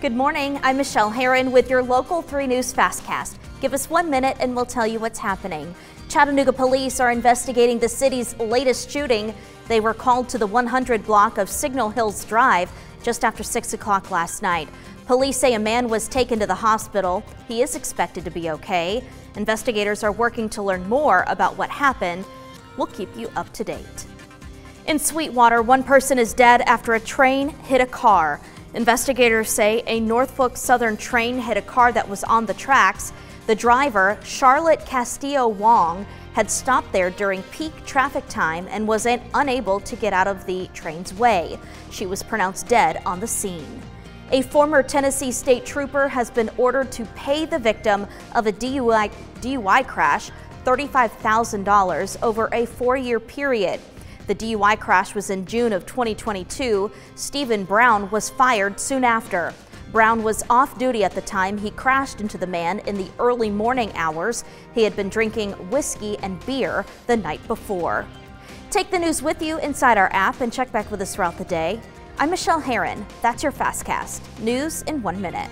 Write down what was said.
Good morning. I'm Michelle Herron with your local 3 News Fastcast. Give us one minute and we'll tell you what's happening. Chattanooga police are investigating the city's latest shooting. They were called to the 100 block of Signal Hills Drive just after 6 o'clock last night. Police say a man was taken to the hospital. He is expected to be okay. Investigators are working to learn more about what happened. We'll keep you up to date. In Sweetwater, one person is dead after a train hit a car. Investigators say a Norfolk Southern train hit a car that was on the tracks. The driver, Charlotte Castillo Wong, had stopped there during peak traffic time and was unable to get out of the train's way. She was pronounced dead on the scene. A former Tennessee state trooper has been ordered to pay the victim of a DUI, DUI crash $35,000 over a four-year period. The DUI crash was in June of 2022. Stephen Brown was fired soon after. Brown was off duty at the time he crashed into the man in the early morning hours. He had been drinking whiskey and beer the night before. Take the news with you inside our app and check back with us throughout the day. I'm Michelle Herron. That's your Fastcast. News in one minute.